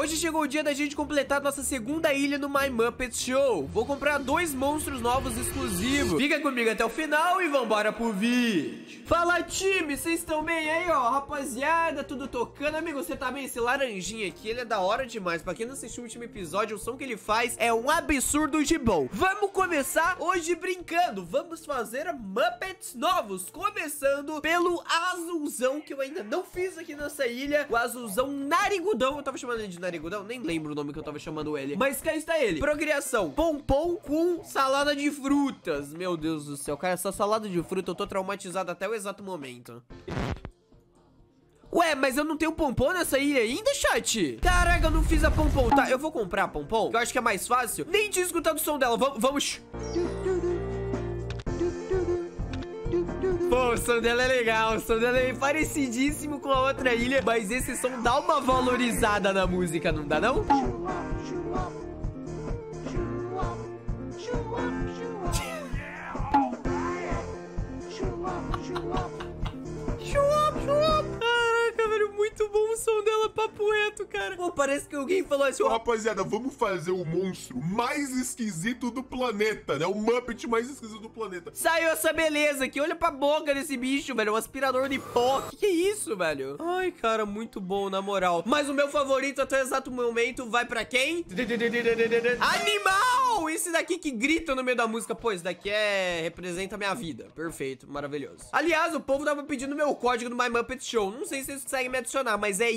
Hoje chegou o dia da gente completar nossa segunda ilha no My Muppet Show. Vou comprar dois monstros novos exclusivos. Fica comigo até o final e vambora pro vídeo. Fala time, vocês estão bem aí, ó? Rapaziada, tudo tocando. Amigo, você tá bem? Esse laranjinha aqui, ele é da hora demais. Pra quem não assistiu o último episódio, o som que ele faz é um absurdo de bom. Vamos começar hoje brincando. Vamos fazer Muppets novos. Começando pelo azulzão, que eu ainda não fiz aqui nessa ilha. O azulzão narigudão. Eu tava chamando ele de narigudão narigudão, nem lembro o nome que eu tava chamando ele. Mas cá está ele. Procriação. Pompom com salada de frutas. Meu Deus do céu, cara, essa salada de fruta eu tô traumatizado até o exato momento. Ué, mas eu não tenho pompom nessa ilha ainda, chat? Caraca, eu não fiz a pompom, tá? Eu vou comprar a pompom, que eu acho que é mais fácil. Nem tinha escutado o som dela. V vamos... Pô, o som dela é legal, o som dela é parecidíssimo com a outra ilha, mas esse som dá uma valorizada na música, não dá não? Reto, cara. Pô, parece que alguém falou assim... Ó, rapaziada, vamos fazer o monstro mais esquisito do planeta, né? O Muppet mais esquisito do planeta. Saiu essa beleza aqui. Olha pra boca desse bicho, velho. Um aspirador de pó. Que que é isso, velho? Ai, cara, muito bom, na moral. Mas o meu favorito até o exato momento vai pra quem? Animal! Esse daqui que grita no meio da música. Pô, esse daqui é... representa a minha vida. Perfeito, maravilhoso. Aliás, o povo tava pedindo meu código do My Muppet Show. Não sei se vocês conseguem me adicionar mas é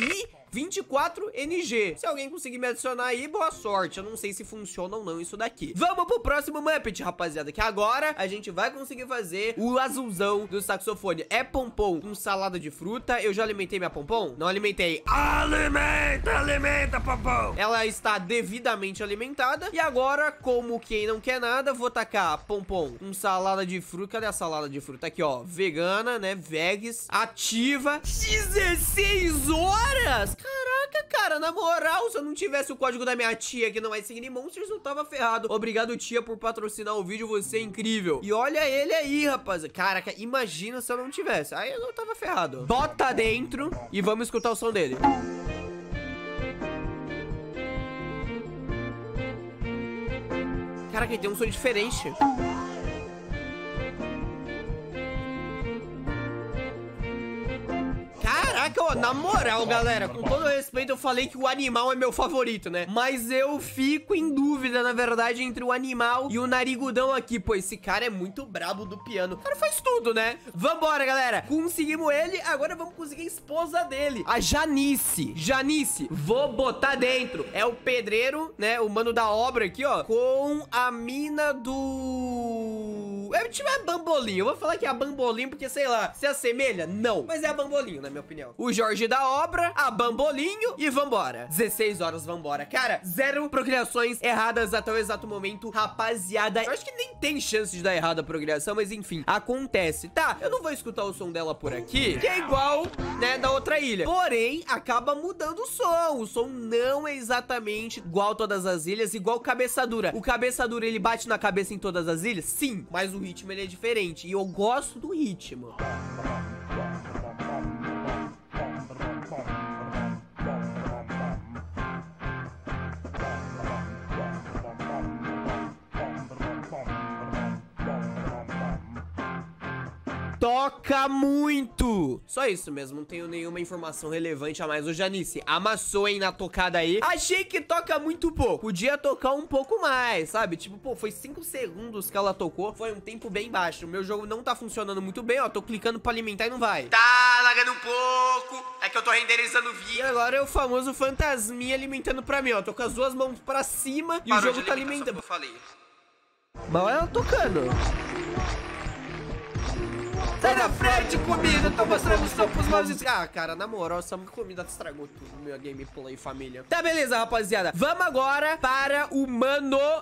I24NG. Se alguém conseguir me adicionar aí, boa sorte. Eu não sei se funciona ou não isso daqui. Vamos pro próximo Muppet, rapaziada, que agora a gente vai conseguir fazer o azulzão do saxofone. É pompom com salada de fruta. Eu já alimentei minha pompom? Não alimentei. Alimenta, alimenta, pompom. Ela está devidamente alimentada. E agora, como quem não quer nada, vou tacar pompom com salada de fruta. Cadê a salada de fruta? Aqui, ó. Vegana, né? Vegs. Ativa. 16 horas? Caraca, cara, na moral, se eu não tivesse o código da minha tia que não é Signy Monsters, eu tava ferrado. Obrigado, tia, por patrocinar o vídeo, você é incrível. E olha ele aí, rapaz. Caraca, imagina se eu não tivesse. Aí eu tava ferrado. Bota dentro e vamos escutar o som dele. Caraca, ele tem um som diferente. Na moral, galera, com todo respeito, eu falei que o animal é meu favorito, né? Mas eu fico em dúvida, na verdade, entre o animal e o narigudão aqui. Pô, esse cara é muito brabo do piano. O cara faz tudo, né? Vambora, galera. Conseguimos ele, agora vamos conseguir a esposa dele, a Janice. Janice, vou botar dentro. É o pedreiro, né? O mano da obra aqui, ó. Com a mina do... É tipo é bambolinho. Eu vou falar que é a bambolinho porque, sei lá, se assemelha? Não. Mas é a bambolinho, na minha opinião o Jorge da obra, a Bambolinho e vambora. 16 horas, vambora. Cara, zero procriações erradas até o exato momento, rapaziada. Eu acho que nem tem chance de dar errada a procriação, mas enfim, acontece. Tá, eu não vou escutar o som dela por aqui, que é igual, né, da outra ilha. Porém, acaba mudando o som. O som não é exatamente igual todas as ilhas, igual cabeça dura. O cabeça dura, ele bate na cabeça em todas as ilhas? Sim, mas o ritmo ele é diferente. E eu gosto do ritmo. Toca muito. Só isso mesmo, não tenho nenhuma informação relevante a mais. O Janice amassou, hein, na tocada aí. Achei que toca muito pouco. Podia tocar um pouco mais, sabe? Tipo, pô, foi 5 segundos que ela tocou. Foi um tempo bem baixo. O meu jogo não tá funcionando muito bem, ó. Tô clicando pra alimentar e não vai. Tá lagando um pouco. É que eu tô renderizando o vídeo. E agora é o famoso fantasminha alimentando pra mim, ó. Tô com as duas mãos pra cima e Parou o jogo tá alimentando. Eu falei. Mas ela tocando. Sai da frente, comida! Tô mostrando só pros maus... Ah, cara, na moral, essa comida estragou tudo minha gameplay, família. Tá, beleza, rapaziada. Vamos agora para o mano...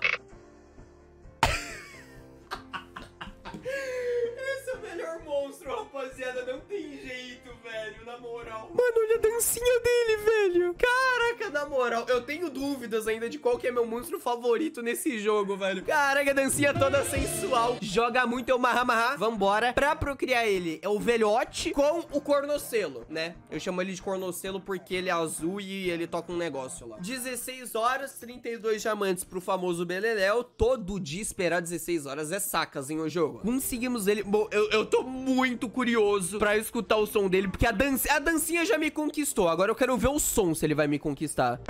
Esse é o melhor monstro rapaziada. Não tem jeito, velho, na moral. Mano, dancinha dele, velho. Caraca, na moral, eu tenho dúvidas ainda de qual que é meu monstro favorito nesse jogo, velho. Caraca, dancinha toda sensual. Joga muito é o Mahamahá. Vambora. Pra procriar ele, é o velhote com o cornocelo, né? Eu chamo ele de cornocelo porque ele é azul e ele toca um negócio lá. 16 horas, 32 diamantes pro famoso Beleléu. Todo dia esperar 16 horas é sacas, hein, o jogo. Conseguimos ele. Bom, eu, eu tô muito curioso pra escutar o som dele, porque a, dan a dancinha já me conquistou. Agora eu quero ver o som, se ele vai me conquistar.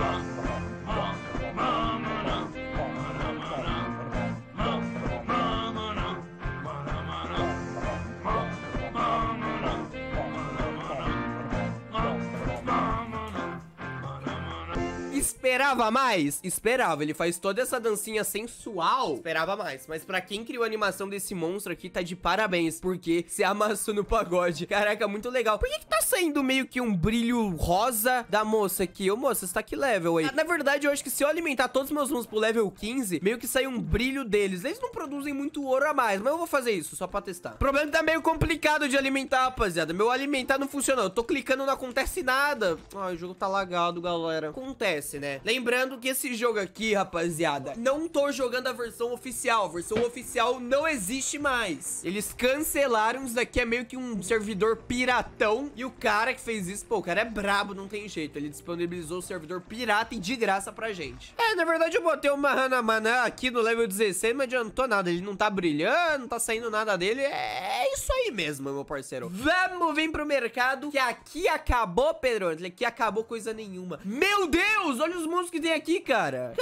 Esperava mais? Esperava. Ele faz toda essa dancinha sensual. Esperava mais. Mas pra quem criou a animação desse monstro aqui, tá de parabéns. Porque se amassou no pagode. Caraca, muito legal. Por que que tá saindo meio que um brilho rosa da moça aqui? Ô, moça, você tá que level aí? Na verdade, eu acho que se eu alimentar todos os meus monstros pro level 15, meio que sai um brilho deles. Eles não produzem muito ouro a mais, mas eu vou fazer isso só pra testar. O problema é tá meio complicado de alimentar, rapaziada. Meu alimentar não funciona. Eu tô clicando, não acontece nada. Ai, o jogo tá lagado, galera. Acontece, né? Lembrando que esse jogo aqui, rapaziada, não tô jogando a versão oficial. A versão oficial não existe mais. Eles cancelaram. Isso daqui é meio que um servidor piratão. E o cara que fez isso, pô, o cara é brabo, não tem jeito. Ele disponibilizou o servidor pirata e de graça pra gente. É, na verdade eu botei uma Hanamana aqui no level 16, não adiantou nada. Ele não tá brilhando, não tá saindo nada dele. É isso aí mesmo, meu parceiro. Vamos vir pro mercado, que aqui acabou, Pedro. Aqui acabou coisa nenhuma. Meu Deus, olha os monstros que tem aqui, cara.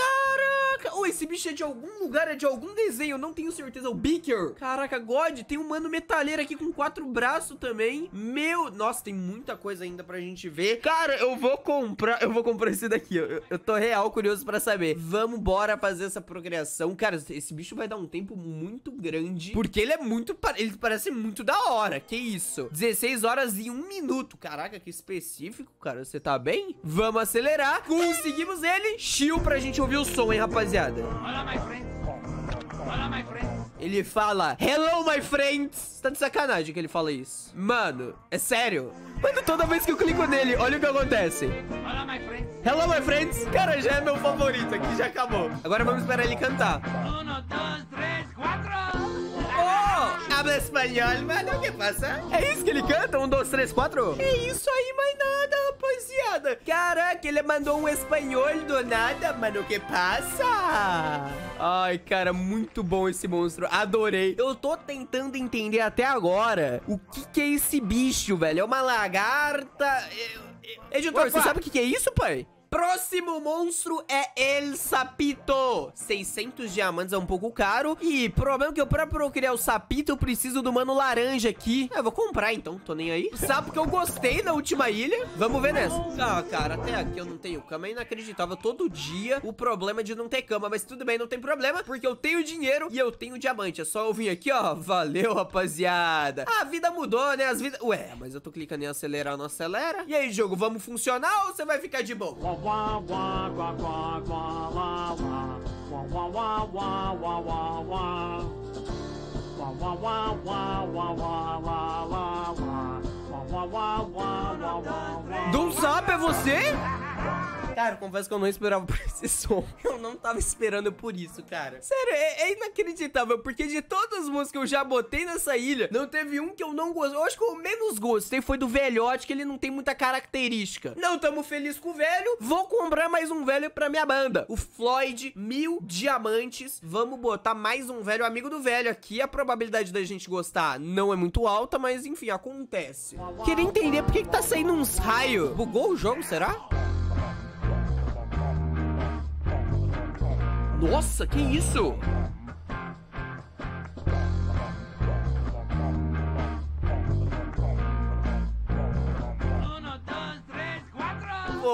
Caraca. Oh, esse bicho é de algum lugar, é de algum desenho. Eu não tenho certeza. O Beaker. Caraca, God. Tem um mano metaleiro aqui com quatro braços também. Meu... Nossa, tem muita coisa ainda pra gente ver. Cara, eu vou comprar... Eu vou comprar esse daqui. Eu, eu tô real curioso pra saber. Vamos bora fazer essa procriação. Cara, esse bicho vai dar um tempo muito grande. Porque ele é muito... Ele parece muito da hora. Que isso? 16 horas e 1 minuto. Caraca, que específico, cara. Você tá bem? Vamos acelerar. Conseguimos ele. Chill pra gente ouvir o som, hein, rapaziada. Olá, my friend. Olá, my friend. Ele fala, hello, my friends. Tá de sacanagem que ele fala isso. Mano, é sério. Mano, toda vez que eu clico nele, olha o que acontece. Olá, my friends. Hello, my friends. Cara, já é meu favorito aqui, já acabou. Agora vamos esperar ele cantar. Um, dois, três, quatro. Oh, habla espanhol, mano, o que passa? É isso que ele canta? Um, dois, três, quatro? É isso aí, nada, rapaziada. Caraca, ele mandou um espanhol do nada, mano, o que passa? Ai, cara, muito bom esse monstro. Adorei. Eu tô tentando entender até agora o que que é esse bicho, velho. É uma lagarta... Editor, Opa. você sabe o que que é isso, pai? Próximo monstro é El Sapito. 600 diamantes é um pouco caro. E problema é que eu, pra procriar o Sapito, eu preciso do mano laranja aqui. É, eu vou comprar então, tô nem aí. Sapo que eu gostei na última ilha. Vamos ver nessa. Ah, cara, até aqui eu não tenho cama. É inacreditável. Todo dia o problema é de não ter cama. Mas tudo bem, não tem problema. Porque eu tenho dinheiro e eu tenho diamante. É só eu vir aqui, ó. Valeu, rapaziada. A vida mudou, né? As vidas... Ué, mas eu tô clicando em acelerar, não acelera. E aí, jogo, vamos funcionar ou você vai ficar de boa? Wah Zap é você? Cara, confesso que eu não esperava por esse som. Eu não tava esperando por isso, cara. Sério, é, é, inacreditável, porque de todas as músicas que eu já botei nessa ilha, não teve um que eu não gostei. Eu acho que o menos gostei foi do velhote, que ele não tem muita característica. Não tamo feliz com o velho, vou comprar mais um velho pra minha banda. O Floyd, mil diamantes. Vamos botar mais um velho amigo do velho aqui. A probabilidade da gente gostar não é muito alta, mas enfim, acontece. Queria entender por que, que tá saindo uns raios. Bugou o jogo, será? Nossa, que isso?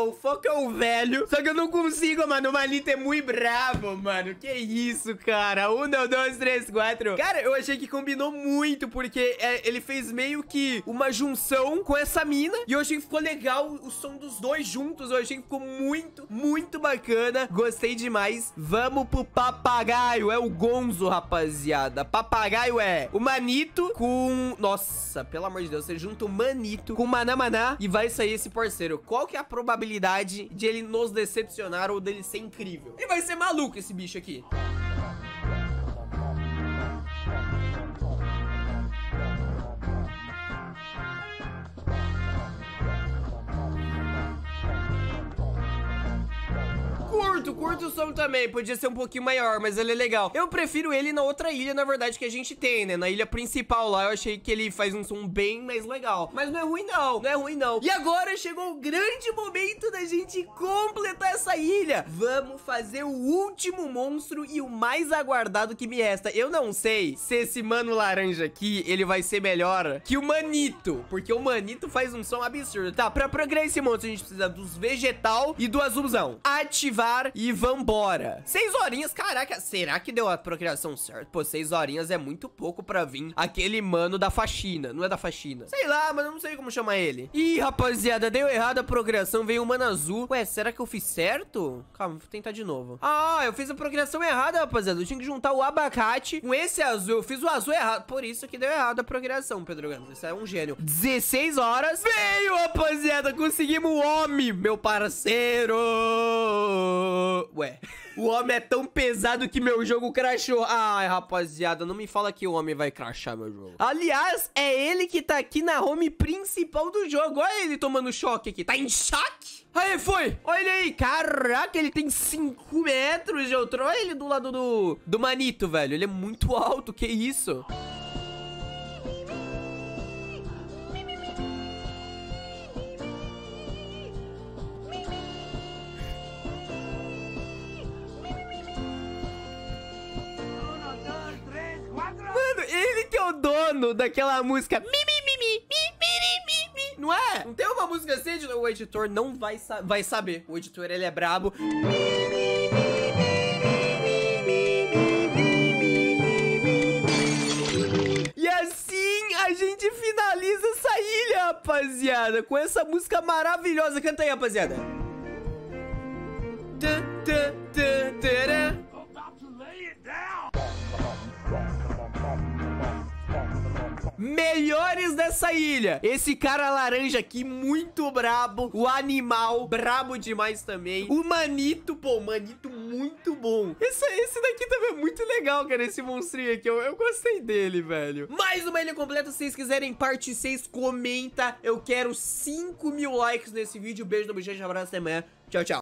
O foco é o velho. Só que eu não consigo, mano. O Malito é muito bravo, mano. Que isso, cara. Um, dois, três, quatro. Cara, eu achei que combinou muito, porque é, ele fez meio que uma junção com essa mina. E eu achei que ficou legal o som dos dois juntos. Eu achei que ficou muito, muito muito bacana. Gostei demais. Vamos pro papagaio. É o Gonzo, rapaziada. Papagaio é o Manito com... Nossa, pelo amor de Deus. Você junta o Manito com o Manamaná e vai sair esse parceiro. Qual que é a probabilidade de ele nos decepcionar ou dele ser incrível? Ele vai ser maluco esse bicho aqui. Curto, o som também. Podia ser um pouquinho maior, mas ele é legal. Eu prefiro ele na outra ilha, na verdade, que a gente tem, né? Na ilha principal lá, eu achei que ele faz um som bem mais legal. Mas não é ruim, não. Não é ruim, não. E agora chegou o grande momento da gente completar essa ilha. Vamos fazer o último monstro e o mais aguardado que me resta. Eu não sei se esse mano laranja aqui, ele vai ser melhor que o manito. Porque o manito faz um som absurdo. Tá, pra progredir esse monstro, a gente precisa dos vegetal e do azulzão. Ativar e vambora. Seis horinhas, caraca, será que deu a procriação certa? Pô, seis horinhas é muito pouco pra vir aquele mano da faxina. Não é da faxina. Sei lá, mas não sei como chamar ele. Ih, rapaziada, deu errado a procriação, veio o mano azul. Ué, será que eu fiz certo? Calma, vou tentar de novo. Ah, eu fiz a procriação errada, rapaziada. Eu tinha que juntar o abacate com esse azul. Eu fiz o azul errado. Por isso que deu errado a procriação, Pedro Gano. Isso é um gênio. 16 horas. Veio, rapaziada. Conseguimos o homem, meu parceiro. Ué, o homem é tão pesado que meu jogo crashou. Ai, rapaziada, não me fala que o homem vai crashar meu jogo. Aliás, é ele que tá aqui na home principal do jogo. Olha ele tomando choque aqui. Tá em choque? Aí, foi. Olha aí. Caraca, ele tem 5 metros de altura. Olha ele do lado do, do manito, velho. Ele é muito alto. Que isso? É daquela música. Mi, mi, mi, mi, mi, mi, Não é? Não tem uma música assim? O editor não vai, sa vai saber. O editor, ele é brabo. E assim a gente finaliza essa ilha, rapaziada. Com essa música maravilhosa. Canta aí, rapaziada. Melhores dessa ilha. Esse cara laranja aqui, muito brabo. O animal, brabo demais também. O manito, pô, manito muito bom. Esse, esse daqui também é muito legal, cara, esse monstrinho aqui. Eu, eu gostei dele, velho. Mais uma ilha completa, se vocês quiserem parte 6, comenta. Eu quero 5 mil likes nesse vídeo. Beijo, no beijo, abraço, até amanhã. Tchau, tchau.